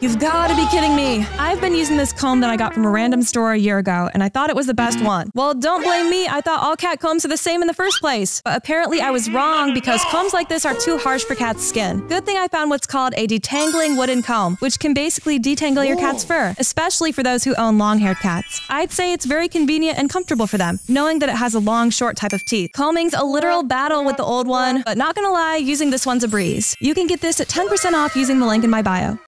You've got to be kidding me. I've been using this comb that I got from a random store a year ago, and I thought it was the best one. Well, don't blame me. I thought all cat combs are the same in the first place. But apparently I was wrong because combs like this are too harsh for cat's skin. Good thing I found what's called a detangling wooden comb, which can basically detangle your cat's fur, especially for those who own long-haired cats. I'd say it's very convenient and comfortable for them, knowing that it has a long, short type of teeth. Combing's a literal battle with the old one, but not gonna lie, using this one's a breeze. You can get this at 10% off using the link in my bio.